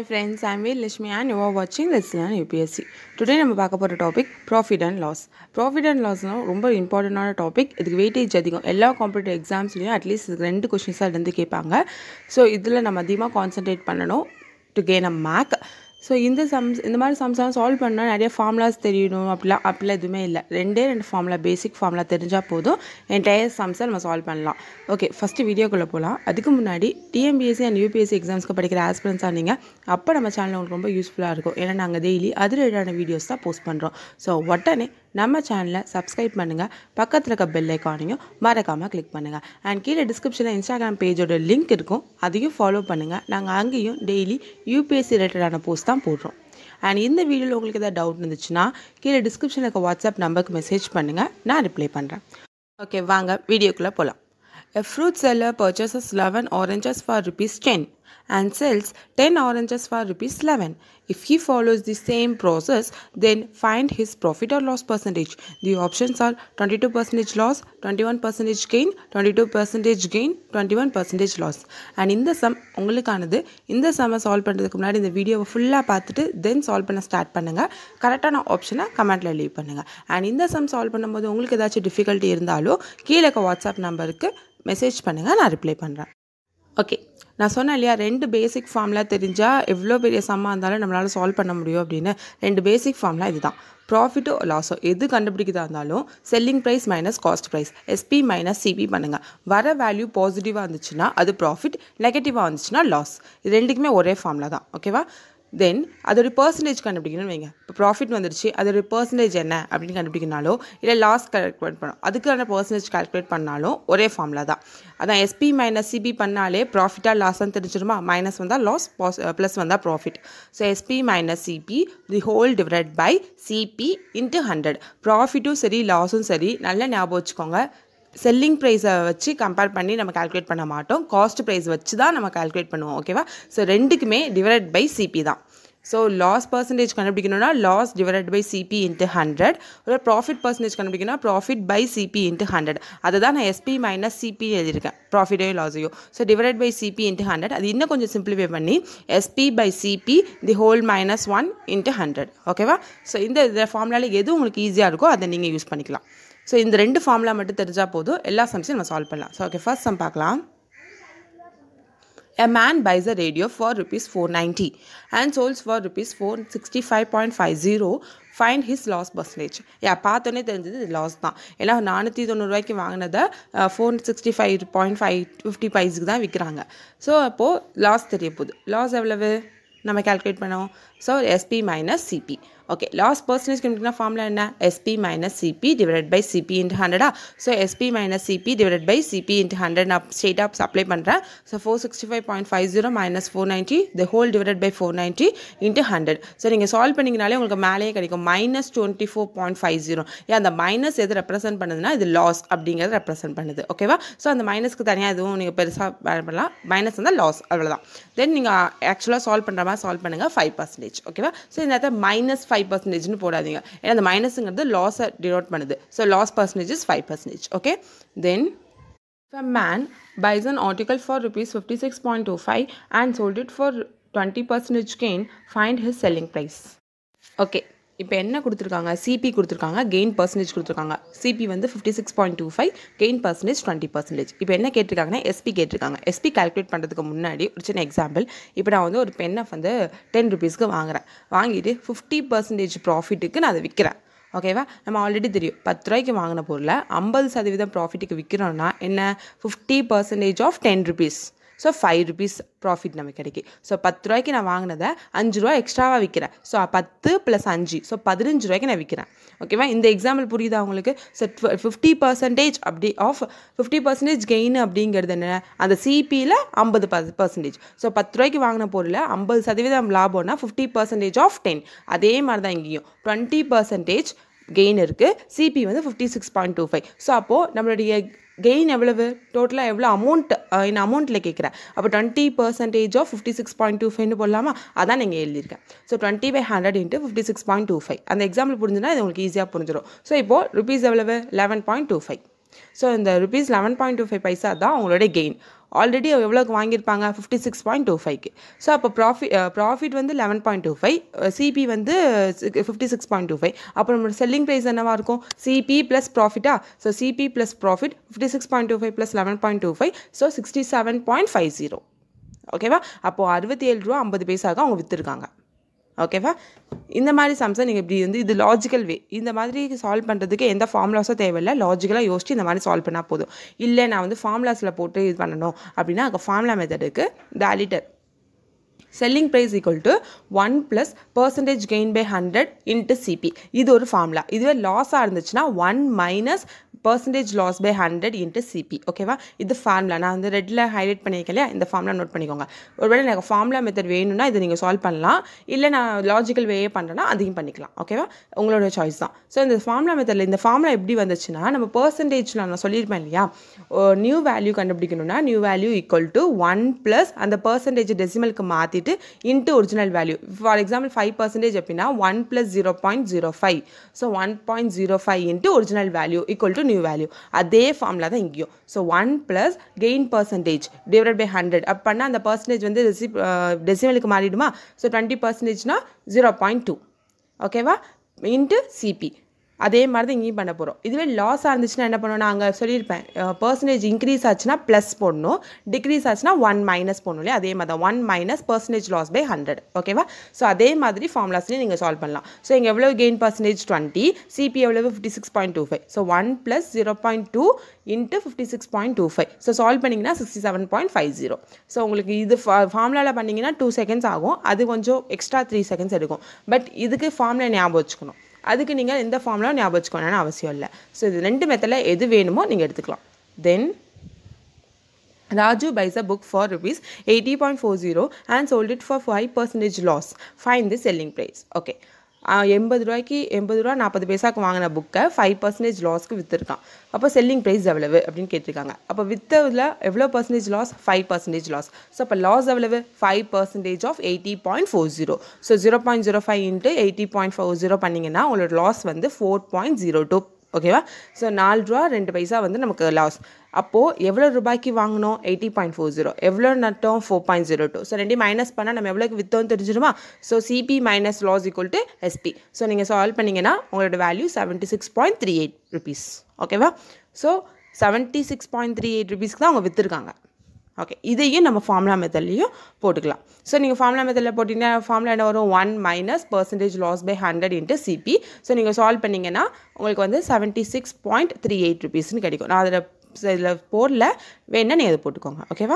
Hi friends I'm Veer Lakshmi and you வாட்சிங் watching Let's Learn UPSC. நம்ம பார்க்க போகிற topic profit and loss profit and லாஸ்னால் ரொம்ப இம்பார்ட்டண்டான டாபிக் இதுக்கு வெயிட்டேஜ் அதிகம். எல்லா காம்படிட்டிவ் எக்ஸாம்ஸ்லையும் அட்லீஸ்ட் இதுக்கு ரெண்டு கொஷின்ஸாக இருந்து கேட்பாங்க. ஸோ இதில் நம்ம அதிகமாக கான்சென்ட்ரேட் பண்ணணும் to gain a make so இந்த சம்ஸ் இந்த மாதிரி சம்ஸ்லாம் சால்வ் பண்ணால் நிறைய ஃபார்முலாஸ் தெரியணும் அப்படிலாம் அப்படிலாம் எதுவுமே இல்லை. ரெண்டே ரெண்டு ஃபார்முலா பேசிக் ஃபார்முலா தெரிஞ்சால் போதும். என்டையர் சம்ஸை நம்ம சால்வ் பண்ணலாம். ஓகே ஃபஸ்ட்டு வீடியோக்குள்ளே போகலாம் அதுக்கு முன்னாடி டிஎம்பிஎஸ்சி அண்ட் யூபிஎஸ்சி எக்ஸாம்ஸ்க்கு படிக்கிற ஆஸ்பிரன்ஸாக நீங்கள் அப்போ நம்ம சேனல் உங்களுக்கு ரொம்ப யூஸ்ஃபுல்லாக இருக்கும். ஏன்னா நாங்கள் டெய்லி அது வீடியோஸ் தான் போஸ்ட் பண்ணுறோம் ஸோ உடனே நம்ம சேனலை சப்ஸ்கிரைப் பண்ணுங்கள் பக்கத்தில் இருக்க பெல் ஐக்கானையும் மறக்காமல் கிளிக் பண்ணுங்கள் அண்ட் கீழே டிஸ்கிரிப்ஷனில் இன்ஸ்டாகிராம் பேஜோட லிங்க் இருக்கும். அதையும் ஃபாலோ பண்ணுங்கள் நாங்கள் அங்கேயும் டெய்லி யூபிஎஸ்சி ரிலேட்டடான போஸ்ட் தான் போடுறோம். அண்ட் இந்த வீடியோவில் உங்களுக்கு எதாவது டவுட் இருந்துச்சுன்னா கீழே டிஸ்கிரிப்ஷனில் இருக்க வாட்ஸ்அப் நம்பருக்கு மெசேஜ் பண்ணுங்கள் நான் ரிப்ளை பண்ணுறேன் ஓகே வாங்க வீடியோக்குள்ளே போகலாம் A fruit seller purchases 11 oranges for rupees 10 and sells 10 oranges for rupees 11. If he follows the same process, then find his profit or loss percentage. The options are 22 percentage loss, 21 percentage gain, 22 percentage gain, 21 percentage loss. And இந்த sum உங்களுக்கானது இந்த சம்மை solve பண்ணுறதுக்கு முன்னாடி இந்த வீடியோவை ஃபுல்லாக பார்த்துட்டு தென் solve பண்ண ஸ்டார்ட் பண்ணுங்கள் கரெக்டான ஆப்ஷனை கமெண்ட்டில் லீவ் பண்ணுங்கள் அண்ட் இந்த சம் சால்வ் பண்ணும்போது உங்களுக்கு ஏதாச்சும் டிஃபிகல்ட்டி இருந்தாலோ கீழே இருக்க வாட்ஸ்அப் நம்பருக்கு மெசேஜ் பண்ணுங்கள் நான் ரிப்ளை பண்ணுறேன் ஓகே நான் சொன்னேன் இல்லையா ரெண்டு பேசிக் ஃபார்ம்லாம் தெரிஞ்சால் எவ்வளோ பெரிய சம்மாக இருந்தாலும் நம்மளால் சால்வ் பண்ண முடியும் அப்படின்னு. ரெண்டு பேசிக் ஃபார்ம்லாம் இதுதான். ப்ராஃபிட்டோ லாஸோ எது கண்டுபிடிக்கிறதா இருந்தாலும் selling price minus cost price S P minus C P பண்ணுங்கள் வர வேல்யூ பாசிட்டிவாக இருந்துச்சுன்னா அது ப்ராஃபிட் நெகட்டிவாக இருந்துச்சுன்னா லாஸ் இது ரெண்டுக்குமே ஒரே ஃபார்மில் தான். ஓகேவா தென் அதோட பர்சன்டேஜ் கண்டுபிடிக்கணும்னு வைங்க. இப்போ ப்ராஃபிட் வந்துருச்சு அதோட பர்சன்டேஜ் என்ன அப்படின்னு கண்டுபிடிக்கனாலோ இல்லை லாஸ் கால்குலேட் பண்ணோம் அதுக்கான பர்சன்டேஜ் கால்குலேட் பண்ணாலும் ஒரே ஃபார்மில் தான். அதான் எஸ்பி மைனஸ் சிபி பண்ணாலே ப்ராஃபிட்டாக லாஸ்ன்னு தெரிஞ்சிருமா? மைனஸ் வந்தால் லாஸ் பாஸ் ப்ளஸ் வந்தால் profit so SP minus CP the whole divide by CP into hundred ப்ராஃபிட்டும் சரி லாஸும் சரி நல்லா ஞாபகம் வச்சுக்கோங்க. செல்லிங் ப்ரைஸை வச்சு கம்பேர் பண்ணி நம்ம கால்குலேட் பண்ண மாட்டோம். காஸ்ட் ப்ரைஸ் வச்சு தான் நம்ம கால்குலேட் பண்ணுவோம் ஓகேவா ஸோ ரெண்டுக்குமே டிவைட் பை சிபி தான். ஸோ லாஸ் பர்சன்டேஜ் கண்டுபிடிக்கணும்னா loss divide by CP into hundred ஒரு ப்ராஃபிட் பர்சன்டேஜ் கண்டுபிடிக்கணும்னா profit by CP into hundred அதை தான் நான் எஸ்பி மைனஸ் சிபி எழுதியிருக்கேன். ப்ராஃபிட்டையும் லாஸையோ so divide by CP into hundred அது இன்னும் கொஞ்சம் சிம்பிளிஃபை பண்ணி SP by CP the whole minus one into hundred ஓகேவா ஸோ இந்த ஃபார்முலாவில் எது உங்களுக்கு ஈஸியாக இருக்கோ அதை நீங்கள் யூஸ் பண்ணிக்கலாம். ஸோ இந்த ரெண்டு ஃபார்முலா மட்டும் தெரிஞ்சால் போதும். எல்லா சம்ஸையும் நம்ம சால்வ் பண்ணலாம். ஸோ ஓகே ஃபர்ஸ்ட் சம் பார்க்கலாம். A man buys a radio for rupees 490 and sells for rupees 465.50. Find his loss percentage யா பார்த்தோன்னே தெரிஞ்சது இது லாஸ் தான். ஏன்னா நானூற்றி தொண்ணூறுரூவாய்க்கு வாங்கினதை four sixty five point five fifty பைஸுக்கு தான் விற்கிறாங்க ஸோ அப்போது லாஸ் தெரிய போகுது. லாஸ் எவ்வளவு? நம்ம கால்குலேட் பண்ணோம். So SP minus CP okay loss percentage கண்டுபிடிக்கிற ஃபார்முலா என்ன SP minus CP divide by CP into ஹண்ட்ரடா so SP minus CP divide by CP into hundred நான் ஸ்ட்ரெயிட்டாக சப்ளை பண்ணுறேன் so four sixty five point five zero minus four ninety the whole divide by four ninety into hundred so நீங்கள் solve பண்ணிங்கனாலே உங்களுக்கு மேலேயே கிடைக்கும். Minus twenty four point five zero ஏன் அந்த மைனஸ் எது ரெப்ரசென்ட் பண்ணுதுன்னா இது லாஸ் அப்படிங்கிறது ரெப்ரசென்ட் பண்ணுது. ஓகேவா ஸோ அந்த மைனஸ்க்கு தனியாக எதுவும் நீங்கள் பெருசாக பண்ணலாம். மைனஸ் வந்தால் லாஸ் அவ்வளோதான் தென் நீங்கள் ஆக்சுவலாக சால்வ் பண்ணுற மாதிரி சால்வ் பண்ணுங்கள் ஃபைவ் பர்சன்டேஜ் ஓகேவா ஸோ இந்த இடத்துல மைனஸ் ஃபைவ் பர்சன்டேஜ்னு போடாதீங்க ஏன்னா அந்த மைனஸுங்கிறது லாஸை டினோட் பண்ணுது so loss percentage is five percentage okay then If a man buys an article for rupees 56.25 and sold it for 20 percentage gain, find his selling price. Okay இப்போ என்ன கொடுத்துருக்காங்க? சிபி கொடுத்துருக்காங்க கெயின் பர்சன்டேஜ் கொடுத்துருக்காங்க. CP வந்து fifty six point two five gain percentage twenty percentage இப்போ என்ன கேட்டிருக்காங்கன்னா SP கேட்டிருக்காங்க. எஸ்பி கால்குலேட் பண்ணுறதுக்கு முன்னாடி ஒரு சின்ன எக்ஸாம்பிள் இப்போ நான் வந்து ஒரு பெண்ணை வந்து டென் ருபீஸ்க்கு வாங்குறேன். வாங்கிட்டு ஃபிஃப்டி பர்சன்டேஜ் ப்ராஃபிட்டுக்கு நான் அதை விற்கிறேன் ஓகேவா நம்ம ஆல்ரெடி தெரியும். பத்து ரூபாய்க்கு வாங்கின பொருளை ஐம்பது சதவீதம் ப்ராஃபிட்டுக்கு விற்கிறோன்னா என்ன? Fifty percentage of ten rupees so five rupees profit நமக்கு கிடைக்கும் ஸோ பத்து ரூபாய்க்கு நான் வாங்கினதை அஞ்சு ரூபா எக்ஸ்ட்ராவாக விற்கிறேன் ஸோ பத்து ப்ளஸ் அஞ்சு. ஸோ பதினஞ்சு ரூபாய்க்கு நான் விற்கிறேன் ஓகேவா இந்த எக்ஸாம்பிள் புரியுதா உங்களுக்கு? ஸோ ஃபிஃப்டி பர்சன்டேஜ் அப்படி ஆஃப் ஃபிஃப்டி பர்சன்டேஜ் கெயின் அப்படிங்கிறது என்ன அந்த சிபியில் ஐம்பது பர்சன்டேஜ் ஸோ பத்து ரூபாய்க்கு வாங்கின பொருளை ஐம்பது சதவீதம் லாபம்னா ஃபிஃப்டி பர்சன்டேஜ் ஆஃப் டென் அதே மாதிரி தான் இங்கேயும். டுவெண்ட்டி பர்சன்டேஜ் கெயின் இருக்குது சிபி வந்து fifty six point two five so அப்போது நம்மளுடைய கெயின் எவ்வளவு? டோட்டலாக எவ்வளோ அமௌண்ட் இந்த அமௌண்ட்டில் கேட்குறேன் அப்போ twenty percentage of fifty six point two ஃபைவ்னு போடலாமா? அதான் நீங்கள் எழுதியிருக்கேன். So twenty by hundred into fifty six point two five அந்த எக்ஸாம்பிள் புரிஞ்சுன்னா இது உங்களுக்கு ஈஸியாக புரிஞ்சிடும் ஸோ இப்போது ருபீஸ் எவ்வளவு? Eleven point two five so இந்த rupees eleven point two five paisa தான் உங்களுடைய கெயின் ஆல்ரெடி எவ்வளோக்கு வாங்கியிருப்பாங்க? ஃபிஃப்டி சிக்ஸ் பாயிண்ட் டூ ஃபைவ்க்கு ஸோ அப்போ ப்ராஃபிட் ப்ராஃபிட் வந்து eleven point two five CP வந்து fifty six point two five அப்போ நம்மளோட செல்லிங் ப்ரைஸ் என்னவாக இருக்கும்? CP plus ப்ராஃபிட்டா so CP plus profit fifty six point two five plus eleven point two five so sixty seven point five zero ஓகேவா அப்போது அறுபத்தி ஏழு ரூபா ஐம்பது பைசாக அவங்க விற்றுருக்காங்க ஓகேவா? இந்த மாதிரி சம்ஸை நீங்கள் இப்படி வந்து இது லாஜிக்கல் வே இந்த மாதிரி சால்வ் பண்ணுறதுக்கு எந்த ஃபார்முலாஸும் தேவையில்லை. லாஜிக்கலாக யோசிச்சு இந்த மாதிரி சால்வ் பண்ணால் போதும். இல்லை நான் வந்து ஃபார்முலாஸில் போட்டு இது பண்ணணும். அப்படின்னா அங்கே ஃபார்முலா மெத்தடுக்கு வேலிட்டர் selling price equal to one plus percentage gain by hundred into CP இது ஒரு ஃபார்முலா இதுவே லாஸாக இருந்துச்சுன்னா one minus percentage loss by hundred into CP ஓகேவா இது ஃபார்முலா நான் வந்து ரெட்டில் ஹைலைட் பண்ணியிருக்கலையா இந்த ஃபார்முலா நோட் பண்ணிக்கோங்க. ஒருவேளை எனக்கு ஃபார்முலா மெத்தட் வேணும்னா இதை நீங்கள் சால்வ் பண்ணலாம். இல்லை நான் லாஜிக்கல் வேயே பண்ணுறேன்னா அதையும் பண்ணிக்கலாம். ஓகேவா உங்களோட சாய்ஸ் தான். ஸோ இந்த ஃபார்முலா மெத்தடில் இந்த ஃபார்முலா எப்படி வந்துச்சுன்னா நம்ம பர்சன்டேஜ் நான் சொல்லியிருப்பேன் இல்லையா? நியூ வேல்யூ கண்டுபிடிக்கணும்னா new value equal to one plus அந்த பர்சன்டேஜ் டெசிமலுக்கு மாற்றிட்டு into original value for example five percentage அப்படின்னா one plus zero point zero five so one point zero five into original value equal to new value அதே ஃபார்மில் தான் இங்கேயும். So one plus gain percentage divide by hundred அப்போ பண்ணால் அந்த percentage வந்து ரெசிப் டெசிமலுக்கு மாறிடுமா? ஸோ டுவெண்ட்டி பர்சன்டேஜ்னா ஜீரோ பாயிண்ட் டூ ஓகேவா இன்ட்டு சிபி அதே மாதிரி தான் இங்கேயும் பண்ண போகிறோம் இதுவே லாஸாக இருந்துச்சுன்னா என்ன பண்ணணும் நான் அங்கே சொல்லியிருப்பேன். பர்சன்டேஜ் இன்க்ரீஸ் ஆச்சுன்னா ப்ளஸ் போடணும். டிக்ரீஸ் ஆச்சுன்னா ஒன் மைனஸ் போடணும் இல்லையா? அதே மாதிரி தான் one minus percentage loss by hundred ஓகேவா ஸோ அதே மாதிரி ஃபார்முலாஸ்லேயும் நீங்கள் சால்வ் பண்ணலாம். ஸோ இங்கே எவ்வளோ கெயின் பர்சன்டேஜ் டுவெண்ட்டி சிபி எவ்வளவு? Fifty six point two five so one plus zero point two into fifty six point two five so solve பண்ணிங்கன்னா sixty seven point five zero so உங்களுக்கு இது ஃபார்முலாவில் பண்ணிங்கன்னா two seconds ஆகும். அது கொஞ்சம் extra three seconds எடுக்கும். பட் இதுக்கு ஃபார்முலா ஞாபகம் வச்சுக்கணும். அதுக்கு நீங்கள் இந்த ஃபார்ம்லாம் ஞாபகம் அவசியம் இல்லை ஸோ இது ரெண்டு மெத்தடில் எது வேணுமோ நீங்கள் எடுத்துக்கலாம் then Raju buys a book for rupees 80.40 and sold it for five percentage loss find the selling price. Okay எண்பது ரூபாய்க்கு எண்பது ரூபா நாற்பது பைசாவுக்கு வாங்கின புக்கை ஃபைவ் பர்சன்டேஜ் லாஸ்க்கு விற்றுருக்கான் அப்போ செல்லிங் ப்ரைஸ் எவ்வளவு அப்படின்னு கேட்டிருக்காங்க. அப்போ வித்ததில் எவ்வளோ percentage loss five percentage loss so அப்போ லாஸ் எவ்வளவு? Five percentage of eighty point four zero so zero point zero five into eighty point four zero பண்ணிங்கன்னா உங்களோட லாஸ் வந்து ஃபோர் பாயிண்ட் ஜீரோ டூ ஓகேவா? ஸோ நாலு ரூபா ரெண்டு பைசா வந்து நமக்கு லாஸ் அப்போது எவ்வளோ ரூபாய்க்கு வாங்கினோம்? எயிட்டி பாயிண்ட் ஃபோர் ஜீரோ எவ்வளோ நட்டோம்? Four point zero two so ரெண்டையும் மைனஸ் பண்ணால் நம்ம எவ்வளோக்கு விற்றோம் தெரிஞ்சிருமா? So CP minus loss equal to SP so நீங்கள் சால்வ் பண்ணிங்கன்னா உங்களோட value seventy six point three eight rupees ஓகேவா? So seventy six point three eight ருபீஸ்க்கு தான் அவங்க விற்றுருக்காங்க ஓகே இதையும் நம்ம ஃபார்முலா மெத்தட்லையும் போட்டுக்கலாம். ஸோ நீங்கள் ஃபார்முலா மெத்தடில் போட்டிங்கன்னா ஃபார்முலா என்ன வரும் one minus percentage loss by hundred into CP so நீங்கள் சால்வ் பண்ணிங்கன்னா உங்களுக்கு வந்து seventy six point three eight ருபீஸ்னு கிடைக்கும். நான் அதில் இதில் போடல. வேணால் நீங்கள் அதை போட்டுக்கோங்க. ஓகேவா